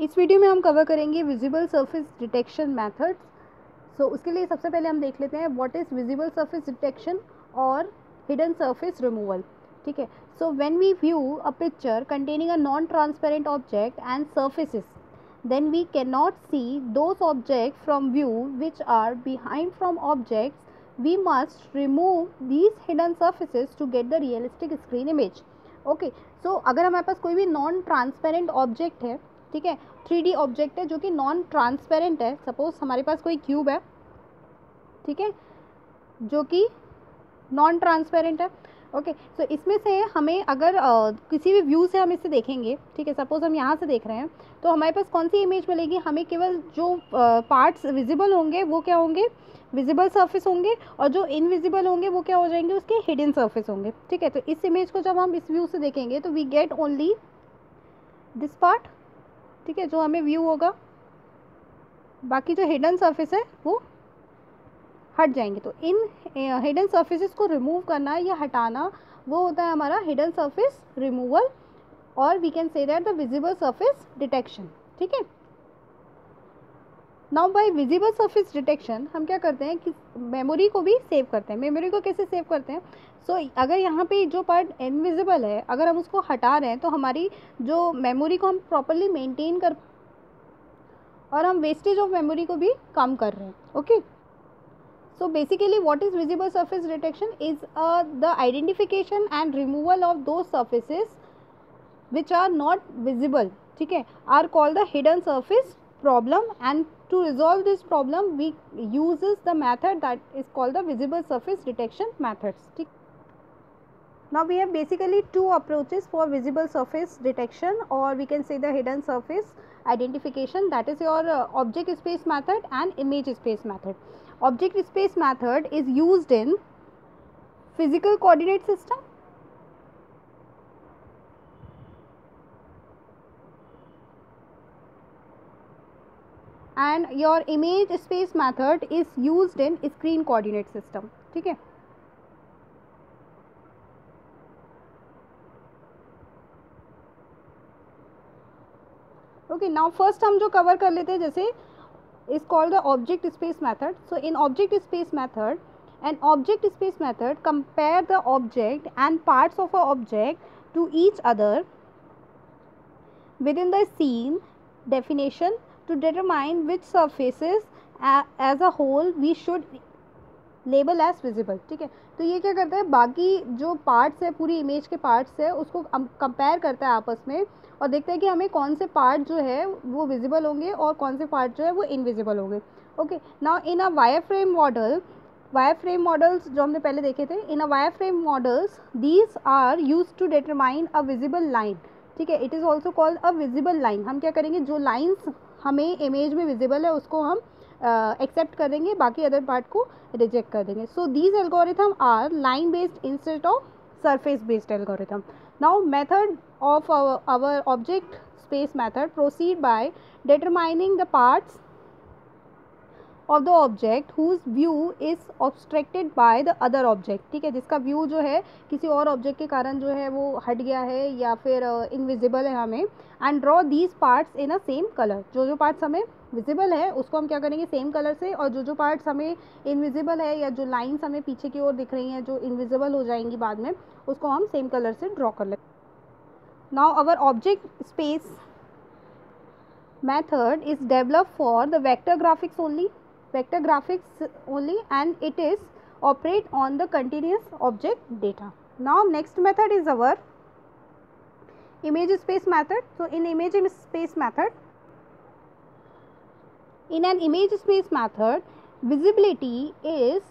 इस वीडियो में हम कवर करेंगे visible surface detection methods so उसके लिए सबसे पहले हम देख लेते हैं what is visible surface detection और हिडन सरफेस रिमूवल ठीक है? So when we view a picture containing a non transparent object and surfaces then we cannot see those objects from view which are behind from objects. We must remove these hidden surfaces to get the realistic screen image. Okay so अगर हमारे पास कोई भी non transparent object है ठीक है? Three object है जो कि नॉन ट्रांसपेरेंट है। सपोज़ हमारे पास कोई क्यूब है ठीक है? जो कि नॉन ट्रांसपेरेंट है। ओके okay, सो so इसमें से हमें अगर आ, किसी भी व्यू से हम इसे देखेंगे ठीक है? सपोज़ हम यहाँ से देख रहे हैं तो हमारे पास कौन सी इमेज मिलेगी? हमें केवल जो पार्ट्स विजिबल होंगे वो क्या होंगे? विजिबल सरफेस होंगे और जो इनविजिबल होंगे वो क्या हो जाएँगे? उसके हिडन सरफेस होंगे ठीक है? तो इस इमेज को जब हम इस व्यू से देखेंगे तो we get only this part ठीक है, जो हमें व्यू होगा, बाकी जो हिडन सरफेस है, वो हट जाएँगे। तो इन हिडन सर्फेसिस को रिमूव करना या हटाना, वो होता है हमारा हिडन सर्फेस रिमूवल और we can say that the visible surface detection ठीक है? Now by visible surface detection हम क्या करते हैं कि मेमोरी को भी सेव करते हैं। मेमोरी को कैसे सेव करते हैं? सो so, अगर यहाँ पे जो पार्ट इनविजिबल है अगर हम उसको हटा रहे हैं तो हमारी जो मेमोरी को हम प्रॉपरली मेंटेन कर और हम वेस्टेज ऑफ़ मेमोरी को भी कम कर रहे हैं okay so basically what is visible surface detection is the identification and removal of those surface which are not visible ठीक है? Are call the hidden surface problem and to resolve this problem we uses the method that is called the visible surface detection methods now we have basically two approaches for visible surface detection or we can say the hidden surface identification that is your uh, object space method and image space method. Object space method is used in physical coordinate system and your image space method is use in screen coordinate system ठीक है? Okay now first हम जो cover कर लेते हैं, जैसे is called the object space method so in object space method and object space method compare the object and part of a object to each other within the scene definition to determine which surfaces as a whole we should label as visible ठीक है? तो ये क्या करता है? बाकी जो parts है, पूरी इमेज के पार्ट्स है, उसको कंपेयर करता है आपस में और देखते हैं कि हमें कौन से पार्ट जो है वो विजिबल होंगे और कौन से पार्ट जो है वो इनविजिबल होंगे। Okay now in a wire frame model wire frame models जो हमने पहले देखे थे in a wire frame models these are use to determine a visible line ठीक है? It is also called a visible line हम क्या करेंगे? जो लाइन्स हमें इमेज में विजिबल है उसको हम एक्सेप्ट uh, कर देंगे बाकी अदर पार्ट को रिजेक्ट कर देंगे। So these algorithm are line based instead of surface based algorithm now method of our object space method proceed by determining the parts of the object whose view is obstructed by the other object ठीक है? जिसका view जो है किसी और object के कारण जो है वो हट गया है या फिर इनविजिबल uh, है हमें and draw these parts in a same colour जो जो पार्ट्स हमें विजिबल है उसको हम क्या करेंगे? सेम कलर से और जो जो पार्ट्स हमें इनविजिबल है या जो लाइन्स हमें पीछे की ओर दिख रही हैं जो इनविजिबल हो जाएँगी बाद में उसको हम सेम कलर से ड्रॉ कर लेते now our object space method is developed for the vector graphics only. vector graphics only and it is operate on the continuous object data. Now, next method is our image space method. So, in image space method, in an image space method, visibility is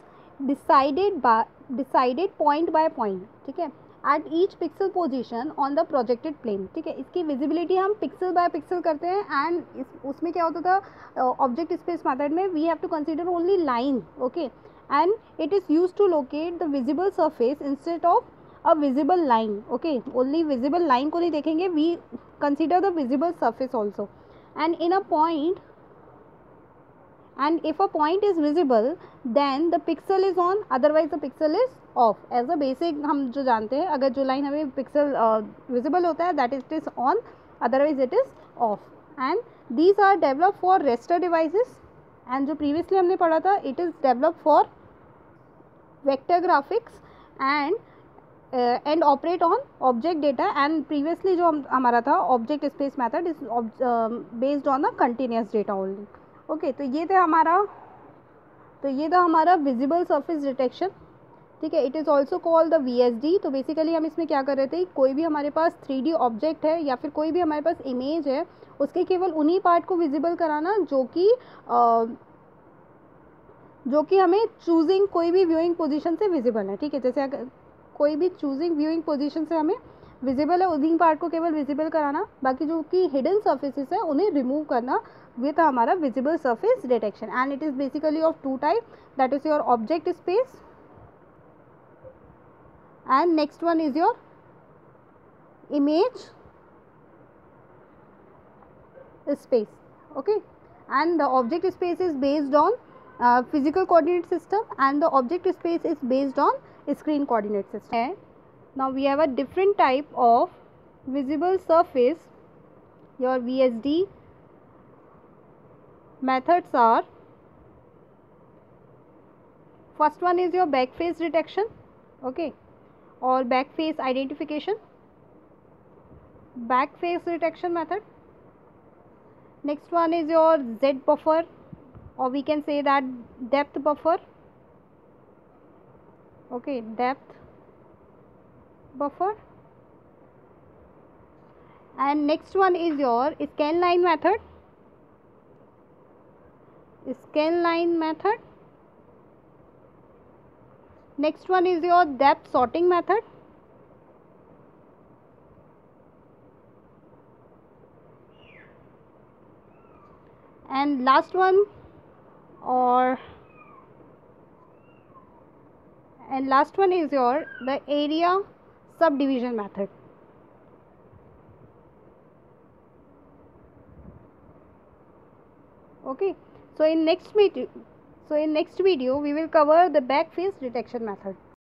decided by decided point by point. Okay? At each pixel position on the projected plane ठीक है? इसकी visibility हम pixel by pixel करते हैं and उसमें क्या होता था? ऑब्जेक्ट स्पेस मेथड में we have to consider only line okay and it is use to locate the visible surface instead of a visible line okay only visible line को नहीं देखेंगे we consider the visible surface also and in a point and if a point is visible then the pixel is on otherwise the pixel is off. As a basic हम जो जानते हैं अगर जो line हमें pixel uh, visible होता है that it is on otherwise it is off. And these are develop for raster devices and जो प्रीवियसली हमने पढ़ा था it is develop for vector graphics and and operate on object data and previously जो हम हमारा था object space method is based on the continuous data only okay तो ये था हमारा तो ये था हमारा विजिबल सरफेस डिटेक्शन ठीक है it is also call the V S D तो बेसिकली हम इसमें क्या कर रहे थे, कोई भी हमारे पास थ्री ऑब्जेक्ट है या फिर कोई भी हमारे पास इमेज है, उसके केवल उन्हीं पार्ट को विजिबल कराना जो कि जो कि हमें चूजिंग कोई भी व्यूइंग पोजीशन से विजिबल है। ठीक है, जैसे कोई भी चूजिंग व्यूइंग पोजीशन से हमें विजिबल है उदिंग पार्ट को केवल विजिबल कराना, बाकी जो कि हिडन सर्फेसिस है, उन्हें रिमूव करना विथ हमारा visible surface detection and it is basically of two type that is your object space and next one is your image space okay and the object space is based on physical coordinate system and the object space is based on screen coordinate system and now we have a different type of visible surface. Your VSD methods are first one is your back face detection okay? Or back face identification back face detection method. Next one is your z buffer or we can say that depth buffer okay? Depth buffer. And next one is your scan line method. Scan line method. Next one is your depth sorting method. And last one or and last one is your the area subdivision method okay so in next meeting so in next video we will cover the back face detection method.